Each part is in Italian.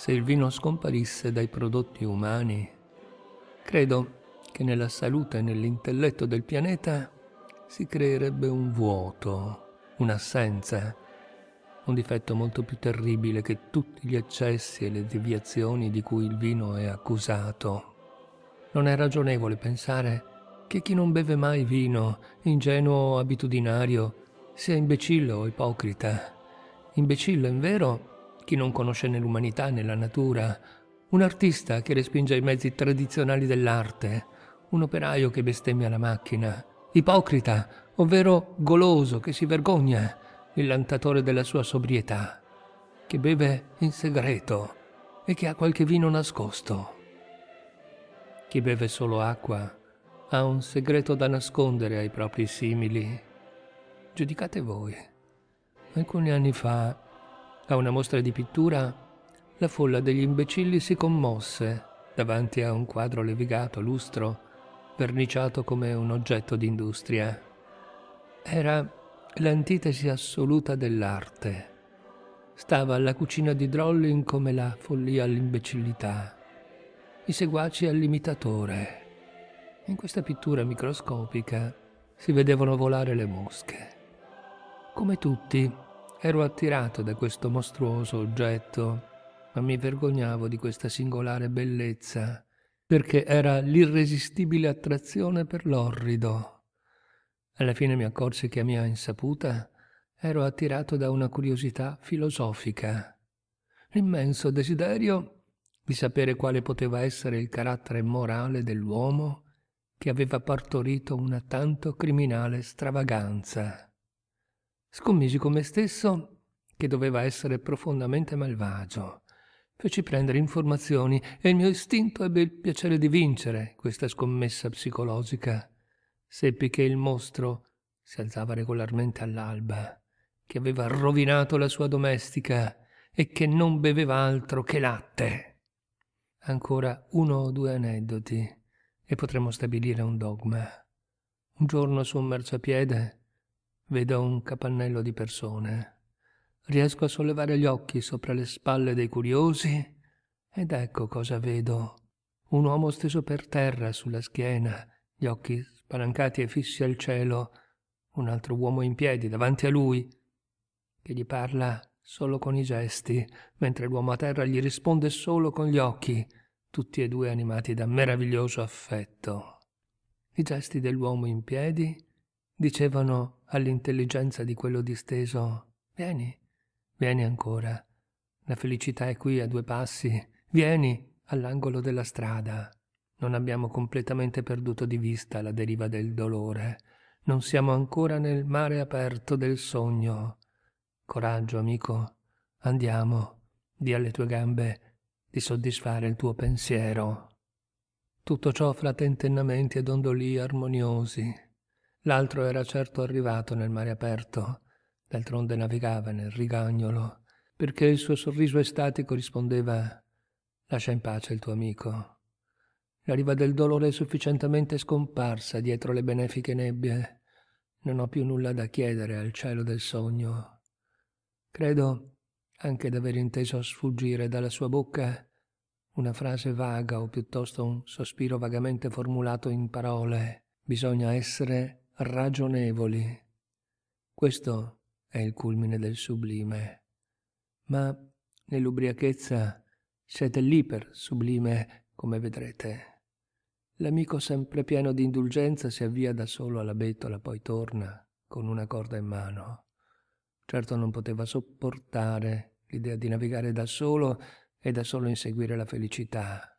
se il vino scomparisse dai prodotti umani, credo che nella salute e nell'intelletto del pianeta si creerebbe un vuoto, un'assenza, un difetto molto più terribile che tutti gli eccessi e le deviazioni di cui il vino è accusato. Non è ragionevole pensare che chi non beve mai vino, ingenuo o abitudinario, sia imbecille o ipocrita. Imbecille, in vero, chi non conosce né l'umanità né la natura, un artista che respinge i mezzi tradizionali dell'arte, un operaio che bestemmia la macchina, ipocrita, ovvero goloso che si vergogna, il lantatore della sua sobrietà, che beve in segreto e che ha qualche vino nascosto. Chi beve solo acqua ha un segreto da nascondere ai propri simili. Giudicate voi. Alcuni anni fa, a una mostra di pittura, la folla degli imbecilli si commosse davanti a un quadro levigato, lustro, verniciato come un oggetto d'industria. Era l'antitesi assoluta dell'arte. Stava alla cucina di Drollin come la follia all'imbecillità i seguaci all'imitatore. In questa pittura microscopica si vedevano volare le mosche. Come tutti, ero attirato da questo mostruoso oggetto, ma mi vergognavo di questa singolare bellezza, perché era l'irresistibile attrazione per l'orrido. Alla fine mi accorsi che a mia insaputa ero attirato da una curiosità filosofica. L'immenso desiderio di sapere quale poteva essere il carattere morale dell'uomo che aveva partorito una tanto criminale stravaganza. Scommisi con me stesso che doveva essere profondamente malvagio. Feci prendere informazioni e il mio istinto ebbe il piacere di vincere questa scommessa psicologica. Seppi che il mostro si alzava regolarmente all'alba, che aveva rovinato la sua domestica e che non beveva altro che latte. Ancora uno o due aneddoti e potremo stabilire un dogma. Un giorno su un marciapiede vedo un capannello di persone. Riesco a sollevare gli occhi sopra le spalle dei curiosi ed ecco cosa vedo. Un uomo steso per terra sulla schiena, gli occhi spalancati e fissi al cielo, un altro uomo in piedi davanti a lui, che gli parla solo con i gesti, mentre l'uomo a terra gli risponde solo con gli occhi, tutti e due animati da meraviglioso affetto. I gesti dell'uomo in piedi dicevano all'intelligenza di quello disteso Vieni, vieni ancora. La felicità è qui a due passi. Vieni all'angolo della strada. Non abbiamo completamente perduto di vista la deriva del dolore. Non siamo ancora nel mare aperto del sogno. Coraggio, amico, andiamo, di alle tue gambe di soddisfare il tuo pensiero. Tutto ciò fra tentennamenti e dondolii armoniosi. L'altro era certo arrivato nel mare aperto, d'altronde navigava nel rigagnolo, perché il suo sorriso estatico rispondeva Lascia in pace il tuo amico. La riva del dolore è sufficientemente scomparsa dietro le benefiche nebbie. Non ho più nulla da chiedere al cielo del sogno. Credo anche d'aver inteso sfuggire dalla sua bocca una frase vaga o piuttosto un sospiro vagamente formulato in parole. Bisogna essere ragionevoli. Questo è il culmine del sublime. Ma nell'ubriachezza siete l'iper sublime, come vedrete. L'amico sempre pieno di indulgenza si avvia da solo alla bettola, poi torna con una corda in mano. Certo non poteva sopportare l'idea di navigare da solo e da solo inseguire la felicità.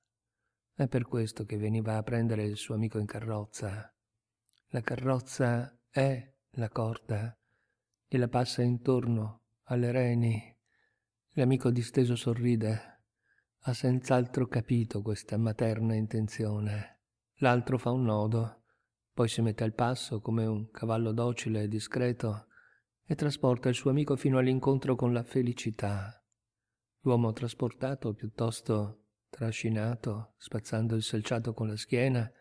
È per questo che veniva a prendere il suo amico in carrozza. La carrozza è la corda e la passa intorno alle reni. L'amico disteso sorride. Ha senz'altro capito questa materna intenzione. L'altro fa un nodo, poi si mette al passo come un cavallo docile e discreto e trasporta il suo amico fino all'incontro con la felicità. L'uomo trasportato, piuttosto trascinato, spazzando il selciato con la schiena,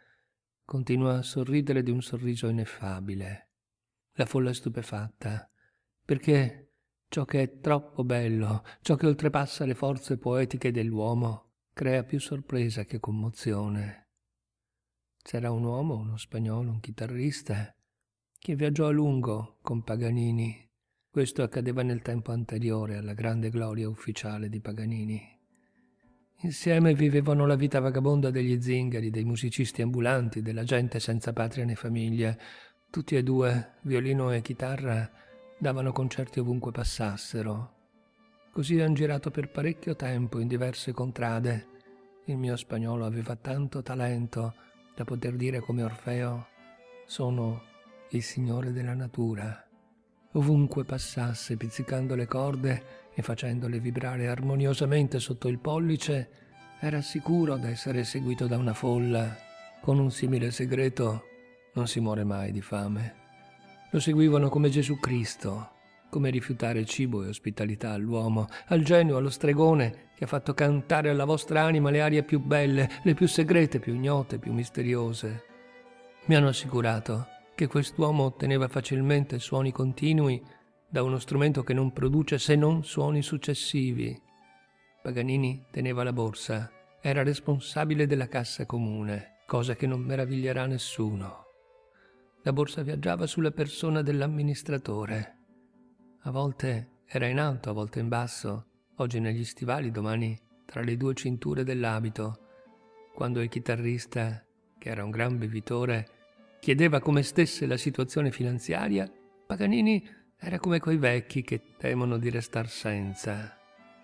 continua a sorridere di un sorriso ineffabile. La folla è stupefatta, perché ciò che è troppo bello, ciò che oltrepassa le forze poetiche dell'uomo, crea più sorpresa che commozione. C'era un uomo, uno spagnolo, un chitarrista, che viaggiò a lungo con Paganini. Questo accadeva nel tempo anteriore alla grande gloria ufficiale di Paganini. Insieme vivevano la vita vagabonda degli zingari, dei musicisti ambulanti, della gente senza patria né famiglia. Tutti e due, violino e chitarra, davano concerti ovunque passassero. Così han girato per parecchio tempo in diverse contrade. Il mio spagnolo aveva tanto talento da poter dire come Orfeo sono il signore della natura. Ovunque passasse, pizzicando le corde e facendole vibrare armoniosamente sotto il pollice, era sicuro d'essere seguito da una folla. Con un simile segreto non si muore mai di fame. Lo seguivano come Gesù Cristo, come rifiutare cibo e ospitalità all'uomo, al genio, allo stregone che ha fatto cantare alla vostra anima le arie più belle, le più segrete, più ignote, più misteriose. Mi hanno assicurato che quest'uomo otteneva facilmente suoni continui da uno strumento che non produce se non suoni successivi. Paganini teneva la borsa, era responsabile della cassa comune, cosa che non meraviglierà nessuno. La borsa viaggiava sulla persona dell'amministratore. A volte era in alto, a volte in basso, oggi negli stivali, domani tra le due cinture dell'abito. Quando il chitarrista, che era un gran bevitore, chiedeva come stesse la situazione finanziaria, Paganini era come quei vecchi che temono di restar senza.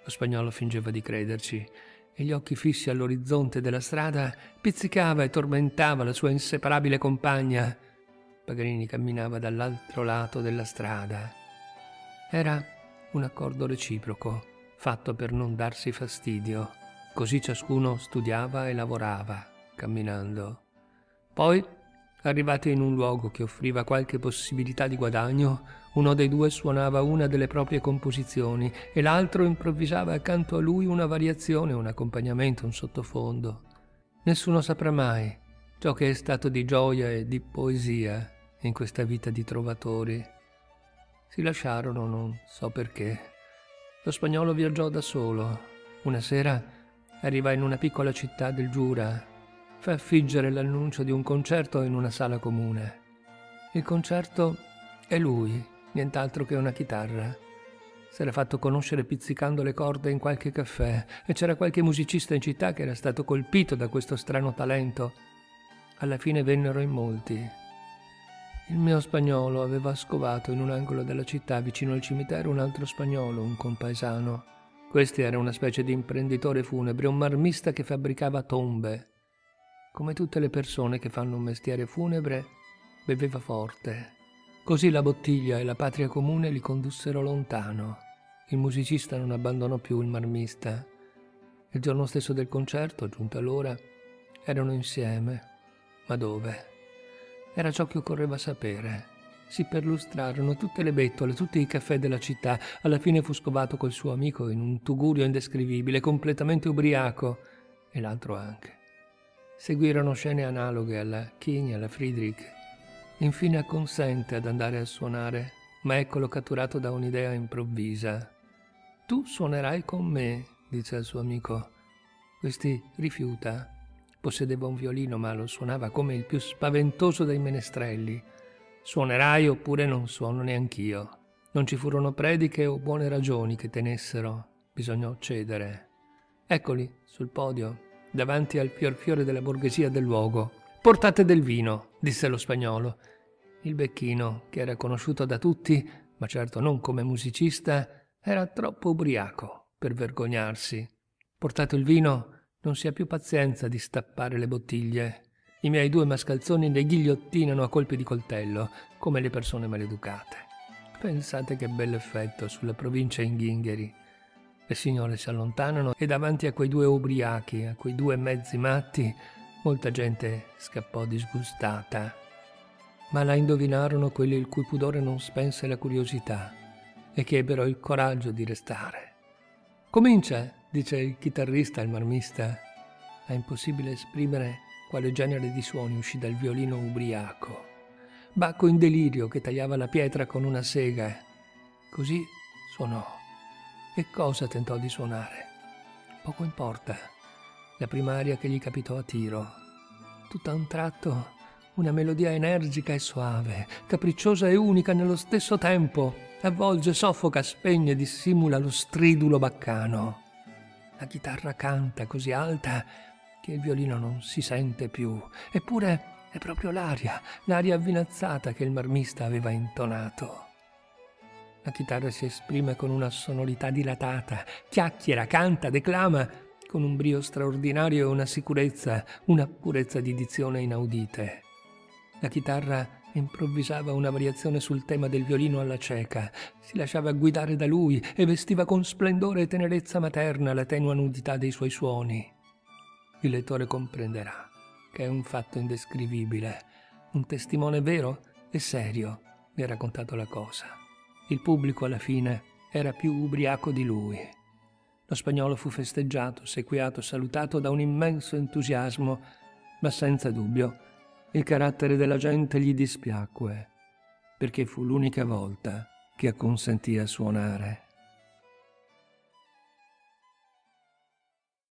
Lo spagnolo fingeva di crederci e gli occhi fissi all'orizzonte della strada pizzicava e tormentava la sua inseparabile compagna Paganini camminava dall'altro lato della strada. Era un accordo reciproco, fatto per non darsi fastidio. Così ciascuno studiava e lavorava, camminando. Poi, arrivati in un luogo che offriva qualche possibilità di guadagno, uno dei due suonava una delle proprie composizioni e l'altro improvvisava accanto a lui una variazione, un accompagnamento, un sottofondo. Nessuno saprà mai ciò che è stato di gioia e di poesia in questa vita di trovatori. Si lasciarono, non so perché. Lo spagnolo viaggiò da solo. Una sera arriva in una piccola città del Giura. Fa affiggere l'annuncio di un concerto in una sala comune. Il concerto è lui, nient'altro che una chitarra. S'era fatto conoscere pizzicando le corde in qualche caffè e c'era qualche musicista in città che era stato colpito da questo strano talento. Alla fine vennero in molti, il mio spagnolo aveva scovato in un angolo della città vicino al cimitero un altro spagnolo, un compaesano. Questi era una specie di imprenditore funebre, un marmista che fabbricava tombe. Come tutte le persone che fanno un mestiere funebre, beveva forte. Così la bottiglia e la patria comune li condussero lontano. Il musicista non abbandonò più il marmista. Il giorno stesso del concerto, giunta l'ora, erano insieme. Ma dove? Era ciò che occorreva sapere. Si perlustrarono tutte le bettole, tutti i caffè della città. Alla fine fu scovato col suo amico in un tugurio indescrivibile, completamente ubriaco, e l'altro anche. Seguirono scene analoghe alla King e alla Friedrich. Infine acconsente ad andare a suonare, ma eccolo catturato da un'idea improvvisa. Tu suonerai con me, dice al suo amico. Questi rifiuta Possedeva un violino, ma lo suonava come il più spaventoso dei menestrelli. Suonerai oppure non suono neanch'io. Non ci furono prediche o buone ragioni che tenessero. Bisognò cedere. Eccoli, sul podio, davanti al fior fiore della borghesia del luogo. Portate del vino, disse lo spagnolo. Il becchino, che era conosciuto da tutti, ma certo non come musicista, era troppo ubriaco per vergognarsi. Portato il vino, non si ha più pazienza di stappare le bottiglie. I miei due mascalzoni le ghigliottinano a colpi di coltello, come le persone maleducate. Pensate che bell'effetto sulla provincia in ghingheri. Le signore si allontanano e davanti a quei due ubriachi, a quei due mezzi matti, molta gente scappò disgustata. Ma la indovinarono quelli il cui pudore non spense la curiosità e che ebbero il coraggio di restare. Comincia, dice il chitarrista il marmista. È impossibile esprimere quale genere di suoni uscì dal violino ubriaco. Bacco in delirio che tagliava la pietra con una sega. Così Suonò. E cosa tentò di suonare? Poco importa. La primaria che gli capitò a tiro. Tutto a un tratto una melodia energica e soave, capricciosa e unica nello stesso tempo, avvolge, soffoca, spegne, dissimula lo stridulo baccano. La chitarra canta così alta che il violino non si sente più, eppure è proprio l'aria, l'aria avvinazzata che il marmista aveva intonato. La chitarra si esprime con una sonorità dilatata, chiacchiera, canta, declama, con un brio straordinario e una sicurezza, una purezza di dizione inaudite. La chitarra improvvisava una variazione sul tema del violino alla cieca, si lasciava guidare da lui e vestiva con splendore e tenerezza materna la tenua nudità dei suoi suoni. Il lettore comprenderà che è un fatto indescrivibile, un testimone vero e serio mi ha raccontato la cosa. Il pubblico alla fine era più ubriaco di lui. Lo spagnolo fu festeggiato, sequiato, salutato da un immenso entusiasmo, ma senza dubbio il carattere della gente gli dispiacque, perché fu l'unica volta che acconsentì a suonare.